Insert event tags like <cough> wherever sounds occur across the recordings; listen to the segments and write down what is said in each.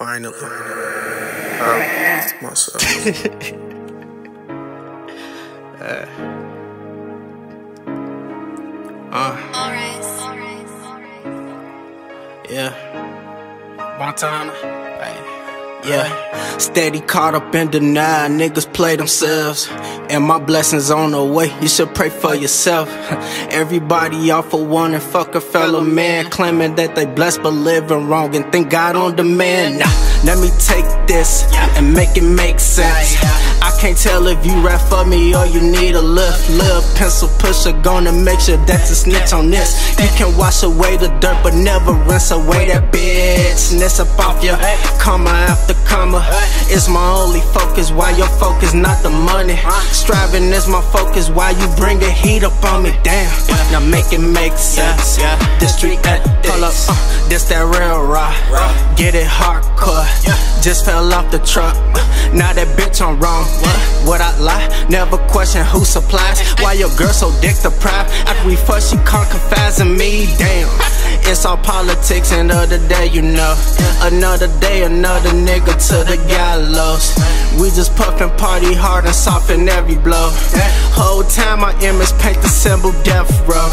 Finally. Uh, <laughs> myself. uh. Yeah. Vontana. Hey. Yeah, steady caught up in denial, niggas play themselves. And my blessings on the way, you should pray for yourself. <laughs> Everybody off for one and fuck a fellow man, claiming that they blessed but living wrong and think God on demand. Nah, let me take this and make it make sense. Can't tell if you rap for me or you need a lift. Little pencil pusher gonna make sure that's a snitch on this. You can wash away the dirt, but never rinse away that bitchness up off your karma after the comma. It's my only focus. Why your focus, not the money? Striving is my focus. Why you bring the heat up on me? Damn. Now make it make sense. The street at pull up. Uh, this that real raw. Get it hardcore. Just fell off the truck. Now that bitch I'm wrong. What? I lie? Never question who supplies. Why your girl so dick deprived? After we fuck, she can't confess in me. Damn. It's all politics, and other day, you know. Another day, another nigga to the gallows. We just puffin' party hard and soften every blow. Whole time my image paint the symbol death row.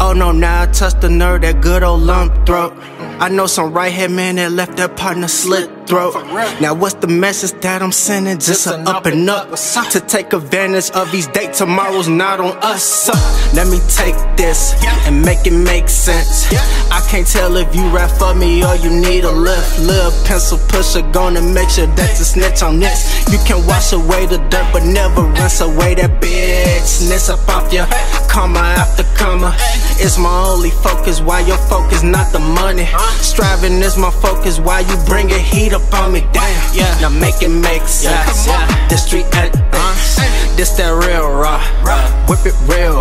Oh no, now I touch the nerve, that good old lump throat. I know some right hand man that left their partner slit throat. Now what's the message that I'm sending? Just an up and up to take advantage of these dates. Tomorrow's not on us. So let me take this and make it make sense. I can't tell if you rap for me or you need a lift. Little pencil pusher gonna make sure that's a snitch on this. You can wash away the dirt, but never rinse away that bitchness up off your karma after karma. It's my only focus. Why your focus, not the money? Striving is my focus. Why you bring a heat up on me? Damn. Yeah. Now make it make sense. Yeah. The street ethics. Uh. This that real raw. Whip it real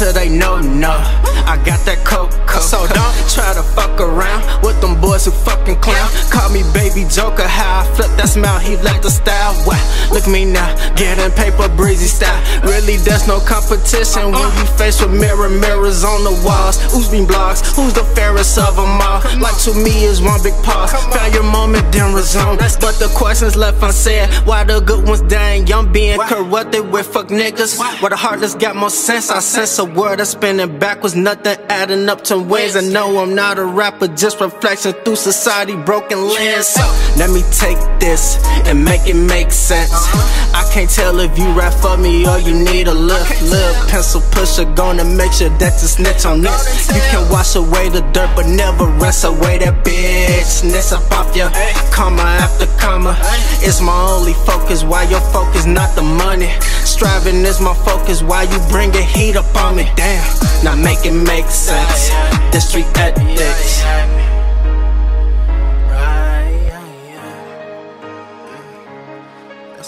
until they know no. I got that coke, so don't try to fuck around with them boys who fucking clown. Call me baby Joker, how I flip that smile, he left the style. Wow, look me now, getting paper breezy style. Really, there's no competition when you face with mirror mirrors on the walls. Who's been blogs? Who's the fairest of them all? Like to me is one big pause. Found your moment, then resume. But the questions left unsaid. Why the good ones dying? Young being corrupted with fuck niggas. Why the heartless got more sense? I sense a word that's spinning backwards, nothing adding up to wins. I know I'm not a rapper, just reflection through society, broken lens. Let me take this and make it make sense. I can't tell if you rap for me or you need a lift. Little pencil pusher gonna make sure that's a snitch on this. You wash away the dirt, but never rinse away that bitchness up off your karma after karma. It's my only focus. Why your focus, not the money? Striving is my focus. Why you bring a heat up on me? Damn, not make it make sense. The street ethics.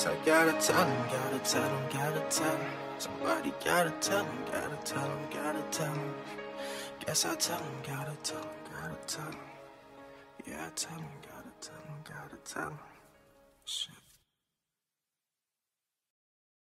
I gotta tell him, gotta tell him, gotta tell him. Somebody gotta tell him, gotta tell him, gotta tell him. Guess I tell him, gotta tell him, gotta tell him. Yeah, I tell him, gotta tell him, gotta tell him. Shit.